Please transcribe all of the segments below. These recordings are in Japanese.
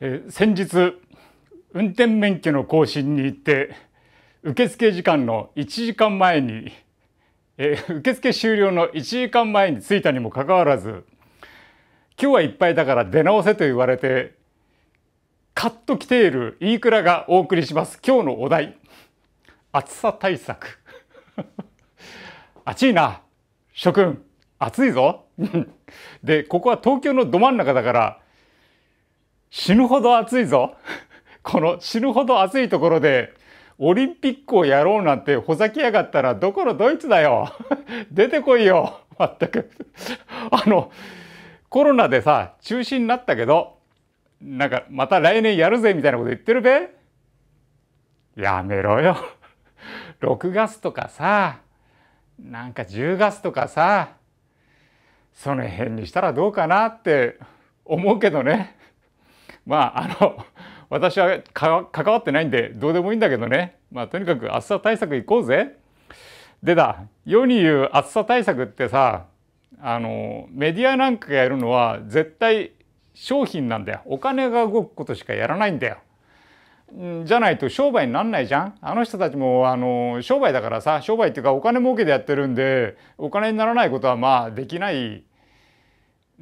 えー、先日運転免許の更新に行って受付時間の1時間前に、えー、受付終了の1時間前に着いたにもかかわらず今日はいっぱいだから出直せと言われてカッと来ている飯倉がお送りします。今日のお題。暑さ対策。暑いな。諸君暑いぞ。でここは東京のど真ん中だから死ぬほど暑いぞ。この死ぬほど暑いところでオリンピックをやろうなんてほざきやがったらどこのドイツだよ。出てこいよ。全く。あのコロナでさ中止になったけどなんかまた来年やるぜみたいなこと言ってるべ？やめろよ。6月とかさなんか10月とかさその辺にしたらどうかなって思うけどね。まああの 私は関わってないんでどうでもいいんだけどねまあとにかく暑さ対策いこうぜ。でだ世に言う暑さ対策ってさあのメディアなんかがやるのは絶対商品なんだよお金が動くことしかやらないんだよ。じゃないと商売になんないじゃんあの人たちもあの商売だからさ商売っていうかお金儲けでやってるんでお金にならないことはまあできない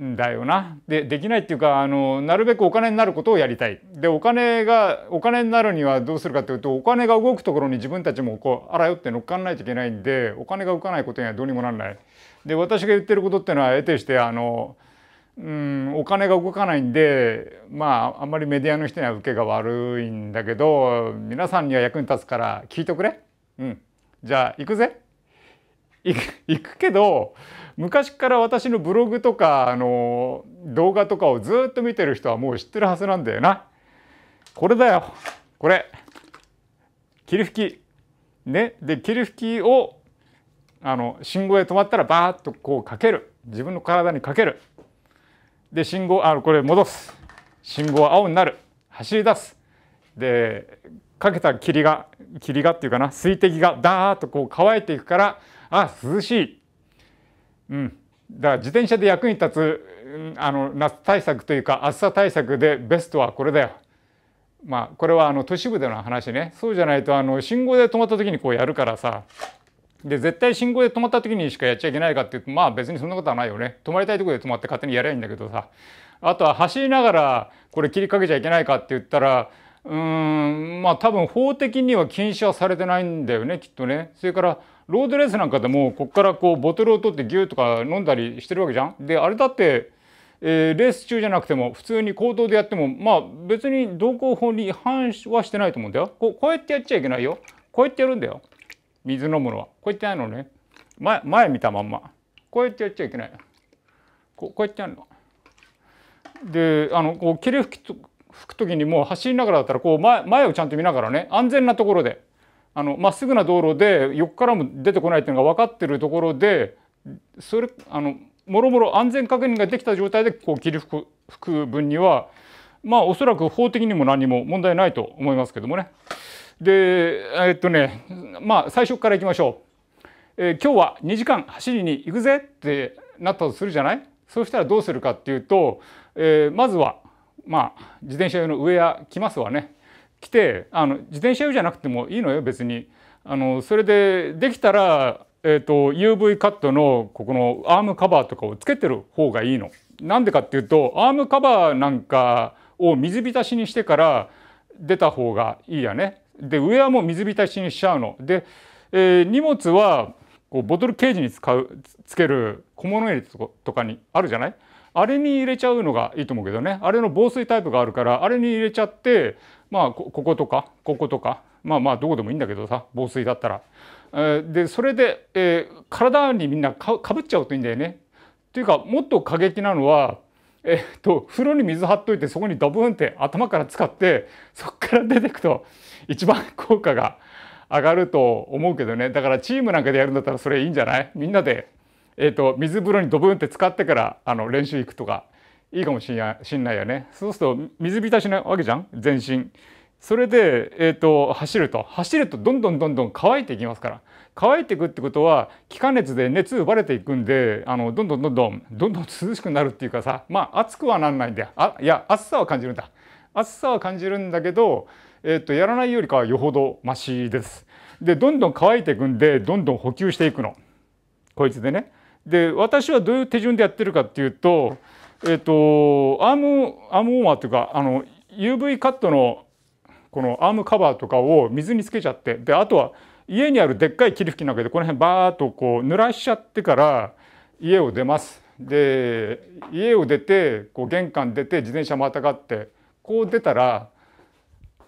んだよな。でできないっていうかあのなるべくお金になることをやりたい。でお金がお金になるにはどうするかというとお金が動くところに自分たちもこうあらよって乗っかんないといけないんでお金が動かないことにはどうにもなんない。で私が言ってることっていうのは得てしてあのうんお金が動かないんでまああんまりメディアの人には受けが悪いんだけど皆さんには役に立つから聞いてくれ。うん、じゃあ行くぜ。行く行くけど昔から私のブログとかあの動画とかをずっと見てる人はもう知ってるはずなんだよな。これだよ。これ。霧吹き。ね、で霧吹きをあの信号へ止まったらバーッとこうかける。自分の体にかける。で信号あこれ戻す。信号は青になる。走り出す。でかけた霧が霧がっていうかな。水滴がダーッとこう乾いていくからあ涼しい。うん、だから自転車で役に立つあの夏対策というか暑さ対策でベストはこれだよ。まあこれはあの都市部での話ね。そうじゃないとあの信号で止まった時にこうやるからさ。で絶対信号で止まった時にしかやっちゃいけないかっていうとまあ別にそんなことはないよね。止まりたいとこで止まって勝手にやりゃいいんだけどさ。あとは走りながらこれ切りかけちゃいけないかって言ったらうんまあ多分法的には禁止はされてないんだよねきっとね。それからロードレースなんかでもこっからこうボトルを取ってギューとか飲んだりしてるわけじゃん。であれだって、えー、レース中じゃなくても普通に行動でやってもまあ別に道交法に違反はしてないと思うんだよ。こうこうやってやっちゃいけないよ。こうやってやるんだよ。水飲むのは。こうやってやるのね。前前見たまんま。こうやってやっちゃいけない。こうこうやってやるの。であのこう霧吹きと吹く時にもう走りながらだったらこう前前をちゃんと見ながらね安全なところであのまっすぐな道路で横からも出てこないっていうのが分かってるところでそれあのもろもろ安全確認ができた状態でこう霧吹く吹く分にはまあおそらく法的にも何も問題ないと思いますけどもね。でえっとねまあ最初からいきましょう。えー、今日は2時間走りに行くぜってなったとするじゃない？そうしたらどうするかっていうと、えー、まずはまあ自転車用のウェア着ますわね。来てあの自転車用じゃなくてもいいのよ別に。あのそれでできたら、えーと、UV カットのここのアームカバーとかをつけてる方がいいの。なんでかっていうとアームカバーなんかを水浸しにしてから出た方がいいやね。で上はもう水浸しにしちゃうの。で、えー、荷物はこうボトルケージに使うつける小物入れとかにあるじゃない？あれに入れちゃうのがいいと思うけどねあれの防水タイプがあるからあれに入れちゃってまあこことかこことかまあまあどこでもいいんだけどさ防水だったら。えー、でそれで、えー、体にみんなかぶっちゃうといいんだよね。というかもっと過激なのはえっと風呂に水張っといてそこにドブンって頭から使ってそこから出てくと一番効果が上がると思うけどねだからチームなんかでやるんだったらそれいいんじゃない？みんなでえーと、水風呂にドブンって使ってからあの練習行くとかいいかもしんないよね。そうすると水浸しなわけじゃん全身。それで、えーと、走ると。走るとどんどんどんどん乾いていきますから。乾いていくってことは気化熱で熱奪われていくんであのどんどんどんどんどんどん涼しくなるっていうかさまあ暑くはなんないんだよ。あいや暑さは感じるんだ。暑さは感じるんだけど、えー、とやらないよりかはよほどマシです。でどんどん乾いていくんでどんどん補給していくの。こいつでね。で私はどういう手順でやってるかっていうと,、えーと、アームアームウォーマーっていうかあの UV カットのこのアームカバーとかを水につけちゃってであとは家にあるでっかい霧吹きの中でこの辺バーッとこう濡らしちゃってから家を出ます。で家を出てこう玄関出て自転車またがってこう出たら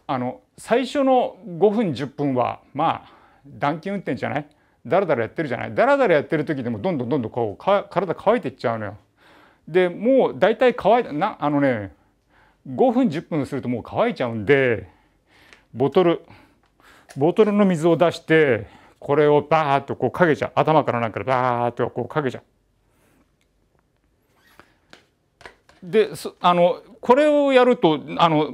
あの最初の5分10分はまあ暖気運転じゃない？だらだらやってるじゃない？だらだらやってる時でもどんどんどんどんこうか体乾いていっちゃうのよ。でもう大体乾いたなあのね5分10分するともう乾いちゃうんでボトルボトルの水を出してこれをバーッとこうかけちゃう頭からなんかでバーッとこうかけちゃう。であのこれをやるとあの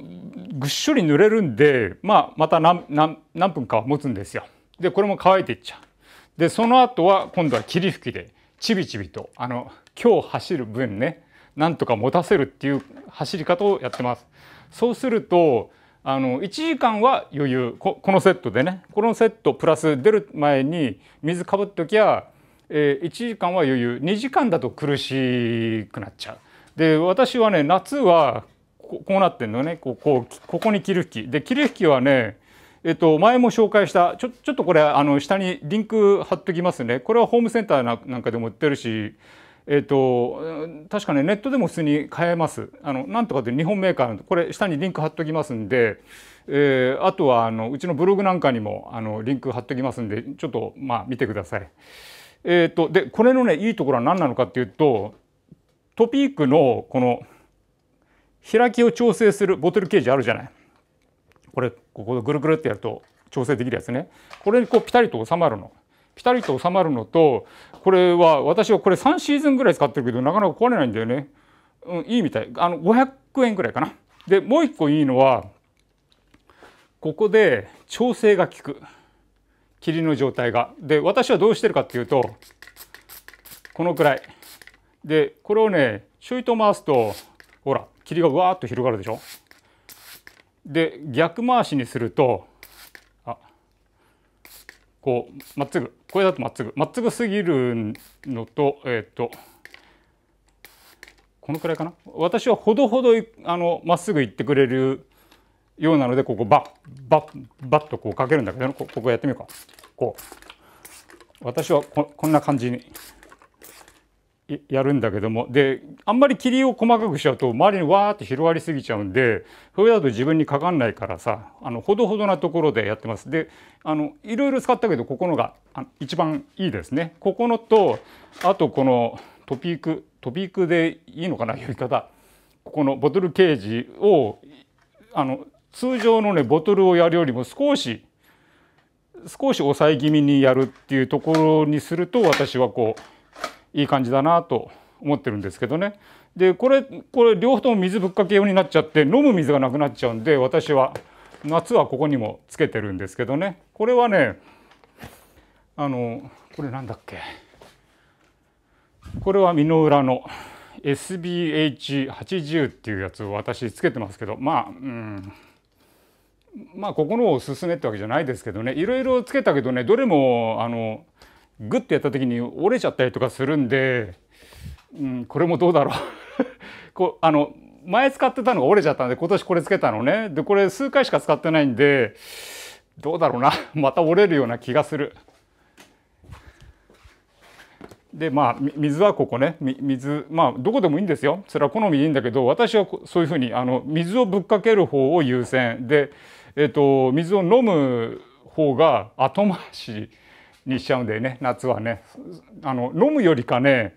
ぐっしょり濡れるんで、まあ、また何何何分かは持つんですよ。でこれも乾いていっちゃう。でその後は今度は霧吹きでちびちびとあの今日走る分ねなんとか持たせるっていう走り方をやってます。そうするとあの1時間は余裕。このセットでね。このセットプラス出る前に水かぶっときゃ、えー、1時間は余裕。2時間だと苦しくなっちゃう。で私はね夏はこうなってんのね。こうこうここに霧吹きで霧吹きはねえっと、前も紹介したちょちょっとこれあの下にリンク貼っときますね。これはホームセンターなんかでも売ってるし、えっと、確かねネットでも普通に買えます。あのなんとかって日本メーカーこれ下にリンク貼っときますんで、えー、あとはあのうちのブログなんかにもあのリンク貼っときますんでちょっとまあ見てください。えっとでこれのねいいところは何なのかっていうとトピークのこの開きを調整するボトルケージあるじゃない。これここでぐるぐるってやると調整できるやつね。これにこうピタリと収まるの。ピタリと収まるのとこれは私はこれ3シーズンぐらい使ってるけどなかなか壊れないんだよね、うん、いいみたい。あの500円ぐらいかな。でもう一個いいのはここで調整が効く。霧の状態が。で私はどうしてるかっていうとこのくらい。でこれをねちょいと回すとほら霧がわーっと広がるでしょ。で逆回しにするとこうまっすぐこれだとまっすぐ。まっすぐすぎるのとえっ、ー、とこのくらいかな。私はほどほどあのまっすぐ行ってくれるようなのでここバッバッバッとこうかけるんだけどここやってみようか。こう。私はここんな感じに。やるんだけどもであんまり霧を細かくしちゃうと周りにわーって広がりすぎちゃうんでそれだと自分にかかんないからさあのほどほどなところでやってます。であのいろいろ使ったけどここのが一番いいですね。ここのとあとこのトピークトピークでいいのかな言い方ここのボトルケージをあの通常のねボトルをやるよりも少し少し抑え気味にやるっていうところにすると私はこういい感じだなと思ってるんですけどね。でこれこれ両方とも水ぶっかけ用になっちゃって飲む水がなくなっちゃうんで私は夏はここにもつけてるんですけどね。これはねあのこれなんだっけ？これは美濃浦の SBH80 っていうやつを私つけてますけどまあうん。まあここのおすすめってわけじゃないですけどね。いろいろつけたけどねどれもあのグッてやった時に折れちゃったりとかするんで、うん、これもどうだろう。こうあの前使ってたのが折れちゃったんで今年これつけたのね。でこれ数回しか使ってないんでどうだろうな。また折れるような気がする。でまあ水はここね。水まあどこでもいいんですよ。それは好みでいいんだけど私はそういうふうにあの水をぶっかける方を優先。で、えっと、水を飲む方が後回しにしちゃうんだよね。夏はね。あの飲むよりかね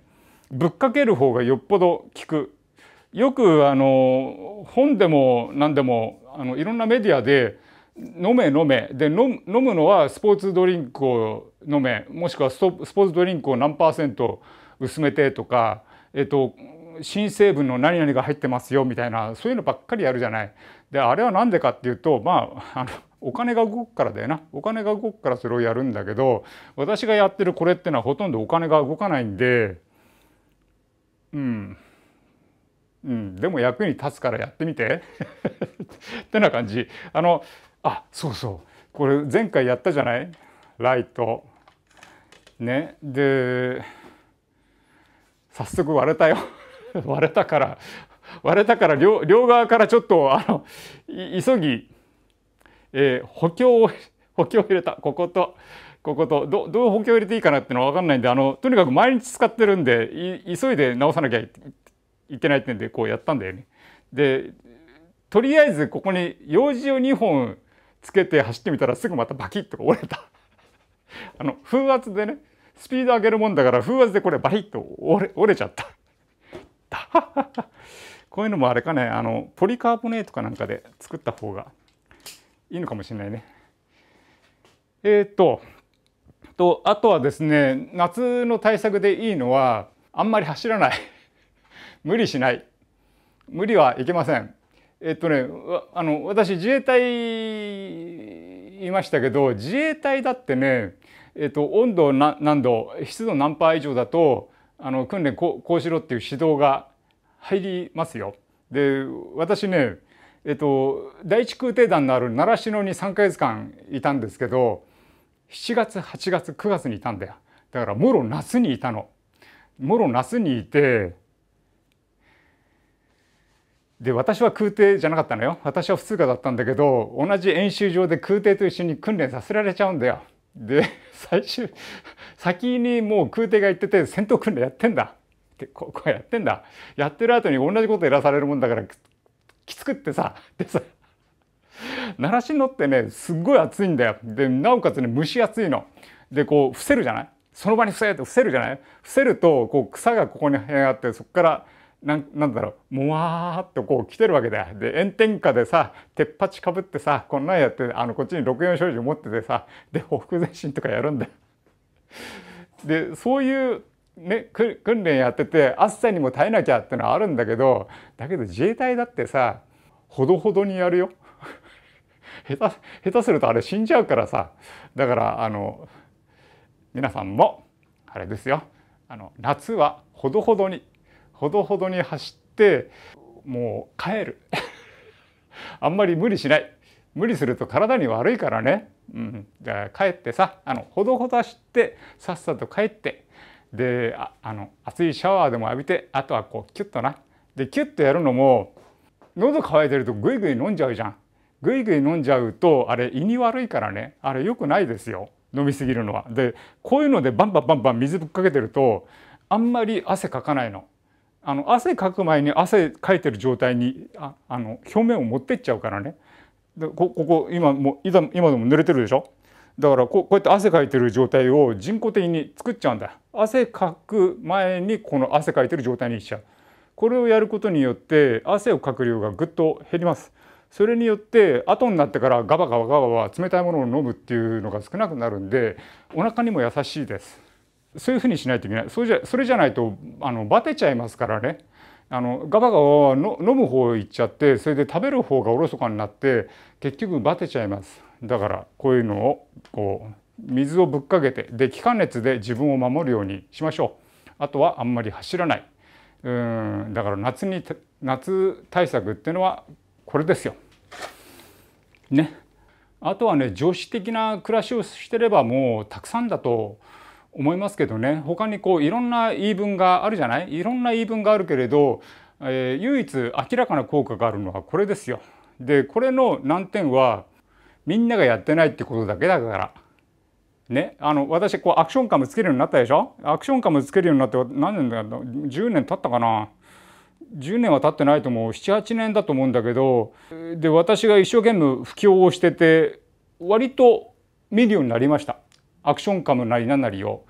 ぶっかける方がよっぽど効く。よくあの本でも何でもあのいろんなメディアで飲め飲め。で飲むのはスポーツドリンクを飲め。もしくはスポーツドリンクを何パーセント薄めてとか、えっと、新成分の何々が入ってますよみたいなそういうのばっかりやるじゃない。であれは何でかっていうとまああのお金が動くからだよな。お金が動くからそれをやるんだけど私がやってるこれってのはほとんどお金が動かないんでうん。うん、でも役に立つからやってみて。ってな感じ。あのあそうそう。これ前回やったじゃない？ライト。ね。で早速割れたよ。割れたから割れたから両側からちょっとあの急ぎ、えー、補強を補強を入れたこことこことどどう補強入れていいかなっていうのは分かんないんであのとにかく毎日使ってるんで急いで直さなきゃいけないってんでこうやったんだよね。でとりあえずここに用事を2本つけて走ってみたらすぐまたバキッと折れた。あの風圧でねスピード上げるもんだから風圧でこれバリッと折れ折れちゃった。こういうのもあれかねあのポリカーボネートかなんかで作った方がいいのかもしれないね。えー、っととあとはですね夏の対策でいいのはあんまり走らない 無理しない無理はいけませんえっとねあの私自衛隊いましたけど自衛隊だってね、えっと、温度何度湿度何パー以上だとあの訓練こうしろっていう指導が入りますよ。で私ねえっと第一空挺団のある習志野に3か月間いたんですけど7月8月9月にいたんだよ。だからもろ夏にいたの。もろ夏にいてで私は空挺じゃなかったのよ。私は普通科だったんだけど同じ演習場で空挺と一緒に訓練させられちゃうんだよ。で最終先にもう空挺が行ってて戦闘訓練やってんだ。ってここやってんだ。やってる後に同じことやらされるもんだからきつくってさでさ習志野ってねすっごい暑いんだよ。でなおかつね蒸し暑いの。でこう伏せるじゃない？その場に伏せって伏せるじゃない？伏せるとこう草がここに生えあってそこからなんなんだろうもわーっとこう来てるわけだよ。で炎天下でさ鉄鉢かぶってさこんなんやってあのこっちに64少女持っててさでほふ前進とかやるんだよ。でそういうね、訓練やってて暑さにも耐えなきゃってのはあるんだけどだけど自衛隊だってさほどほどにやるよ。下手下手するとあれ死んじゃうからさ。だからあの皆さんもあれですよ。あの夏はほどほどにほどほどに走ってもう帰る。あんまり無理しない。無理すると体に悪いからね、うん、じゃあ帰ってさあのほどほど走ってさっさと帰ってでああの熱いシャワーでも浴びてあとはこうキュッとなでキュッとやるのも喉乾いてるとグイグイ飲んじゃうじゃんぐいぐい飲んじゃうとあれ胃に悪いからねあれ良くないですよ飲みすぎるのは。でこういうのでバンバンバンバン水ぶっかけてるとあんまり汗かかないの。あの汗かく前に汗かいてる状態にああの表面を持ってっちゃうからね。でここ今もう今でも濡れてるでしょ？だからこうやって汗かいてる状態を人工的に作っちゃうんだ。汗かく前にこの汗かいてる状態にしちゃう。これをやることによって汗をかく量がぐっと減ります。それによって後になってからガバガバガバガバ冷たいものを飲むっていうのが少なくなるんでお腹にも優しいですそういうふうにしないといけないそれじゃそれじゃないとあのバテちゃいますからねあのガバガバの飲む方行っちゃってそれで食べる方がおろそかになって結局バテちゃいますだからこういうのをこう水をぶっかけてで気化熱で自分を守るようにしましょうあとはあんまり走らないうんだから夏に夏対策っていうのはこれですよ。ね。あとはね常識的な暮らしをしてればもうたくさんだと思いますけどね他にこういろんな言い分があるじゃない？いろんな言い分があるけれど、えー、唯一明らかな効果があるのはこれですよ。でこれの難点はみんながやってないってことだけだから。ね、あの私こうアクションカムつけるようになったでしょ？アクションカムつけるようになって何年だろう10年経ったかな？10年は経ってないと思う。78年だと思うんだけど。で私が一生懸命布教をしてて割と見るようになりました。アクションカムなりなんなりを。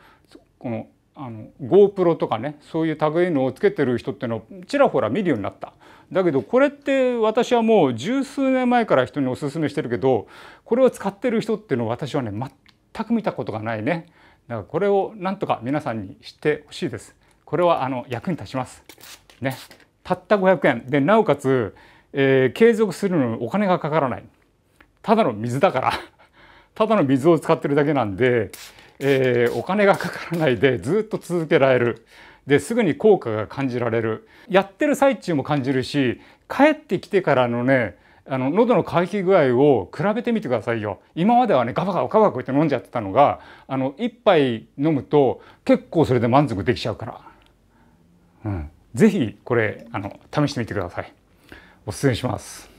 このあの GoPro とかねそういう類のをつけてる人っていうのをちらほら見るようになった。だけどこれって私はもう十数年前から人におすすめしてるけどこれを使ってる人っていうのを私はね全く見たことがないね。だからこれをなんとか皆さんに知ってほしいです。これはあの役に立ちます。ね。たった500円でなおかつ、えー、継続するのにお金がかからないただの水だから ただの水を使ってるだけなんで、えー、お金がかからないでずっと続けられるですぐに効果が感じられる。やってる最中も感じるし帰ってきてからのねあの喉の渇き具合を比べてみてくださいよ。今まではねガバガバガバガバって飲んじゃってたのがあの1杯飲むと結構それで満足できちゃうから、うん、是非これあの試してみてください。おすすめします。